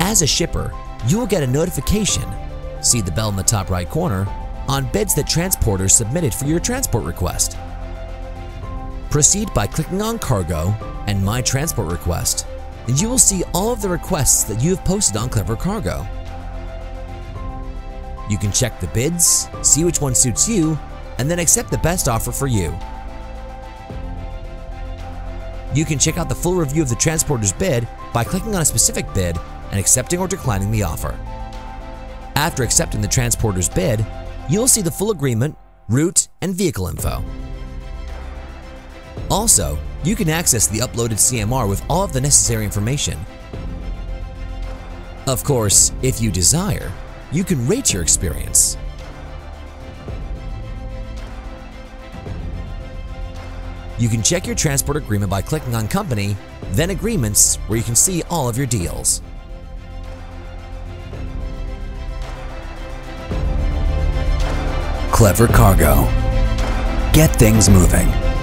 As a shipper, you will get a notification, see the bell in the top right corner, on bids that transporters submitted for your transport request. Proceed by clicking on Cargo and My Transport Request, and you will see all of the requests that you have posted on KleverCargo. You can check the bids, see which one suits you, and then accept the best offer for you. You can check out the full review of the transporter's bid by clicking on a specific bid and accepting or declining the offer. After accepting the transporter's bid, you'll see the full agreement, route, and vehicle info. Also, you can access the uploaded CMR with all of the necessary information. Of course, if you desire, you can rate your experience. You can check your transport agreement by clicking on Company, then Agreements, where you can see all of your deals. KleverCargo. Get things moving.